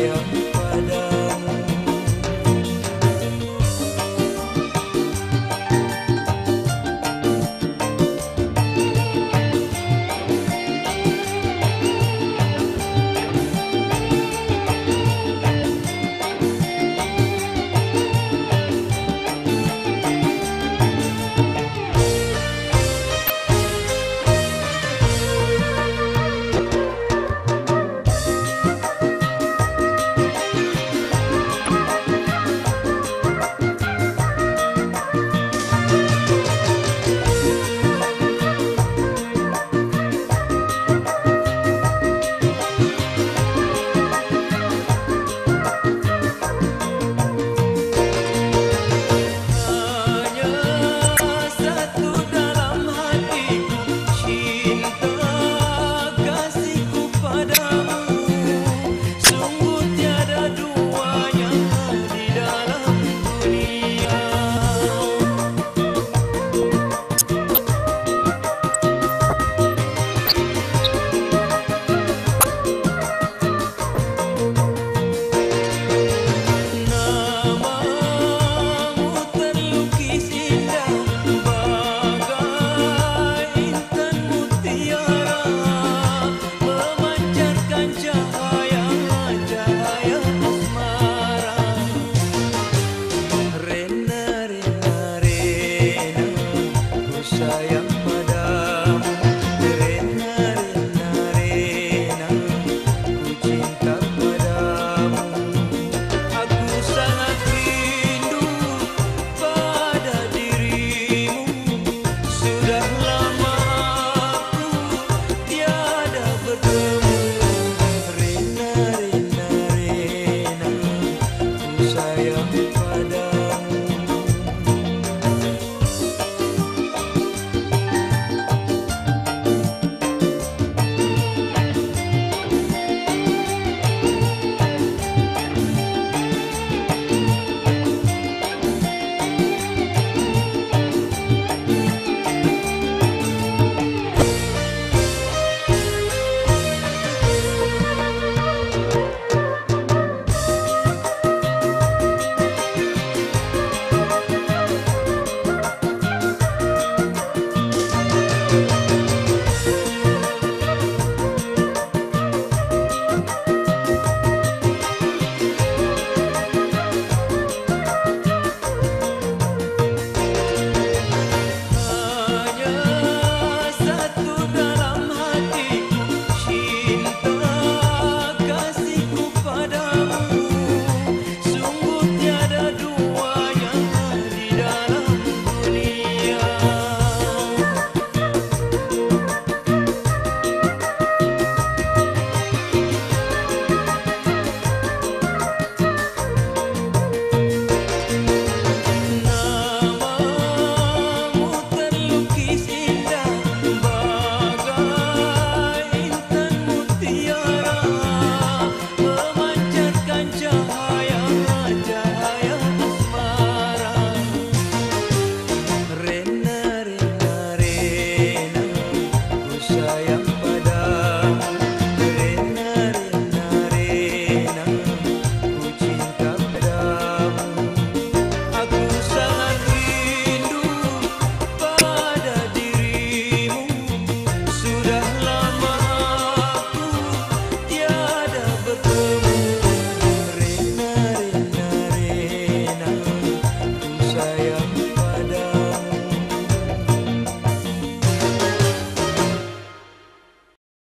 Yeah.